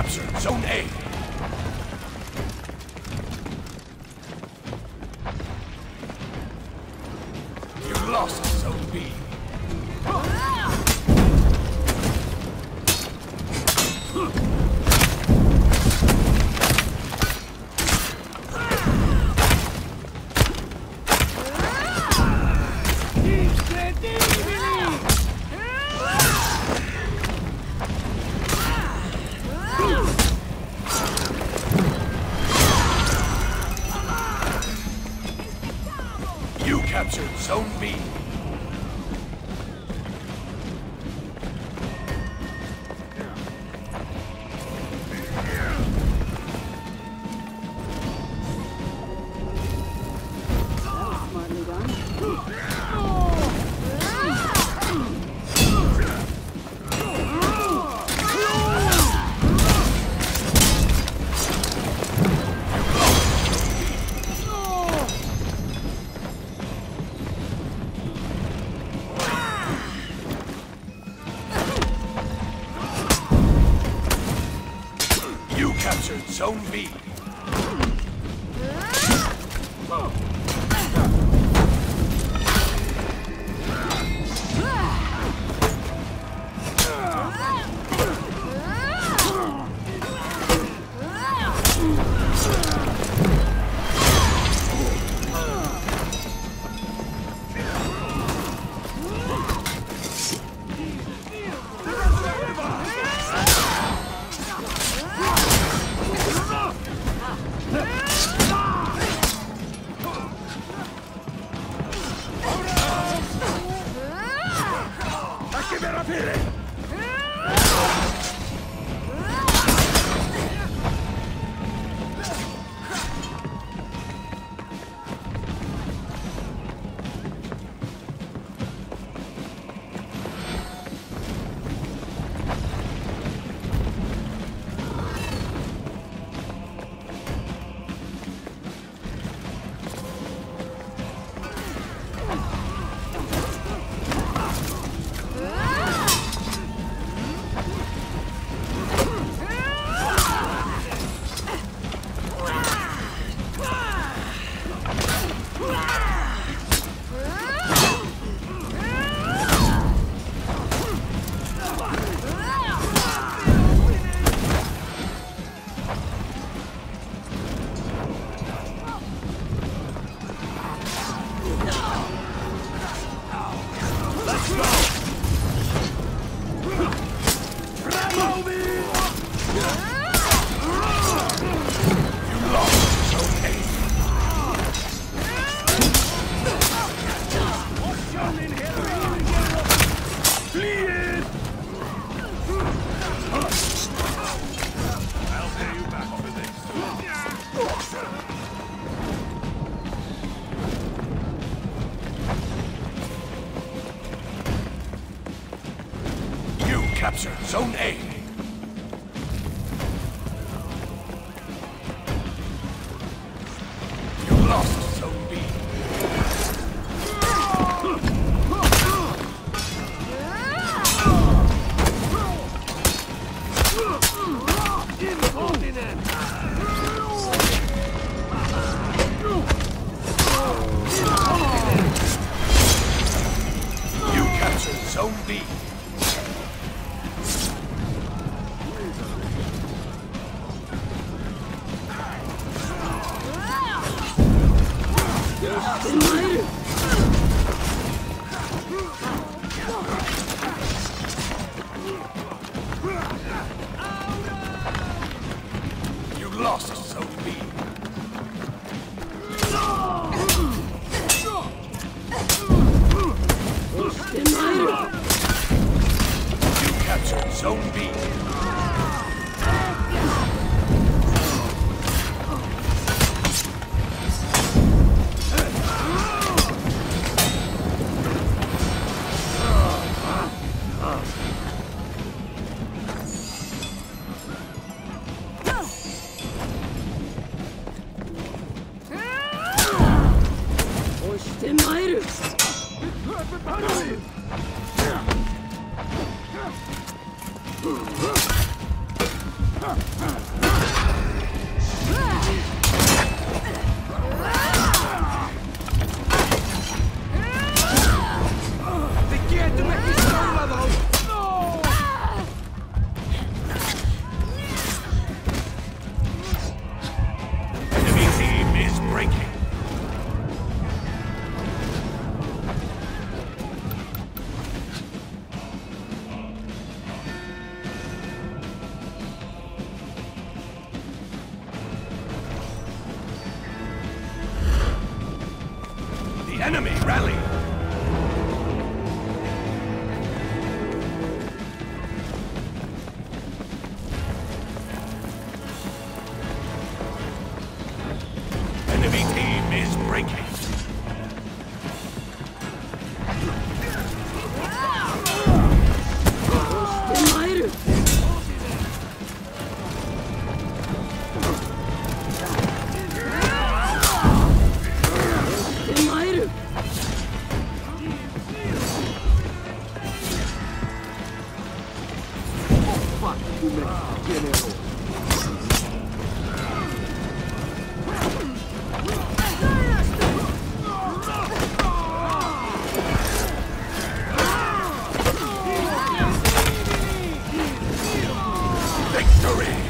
captured Zone A. You lost Zone B. You captured Zone B. Zone B. captured Zone A. zombie. Everybody! Huh? Rallied. victory!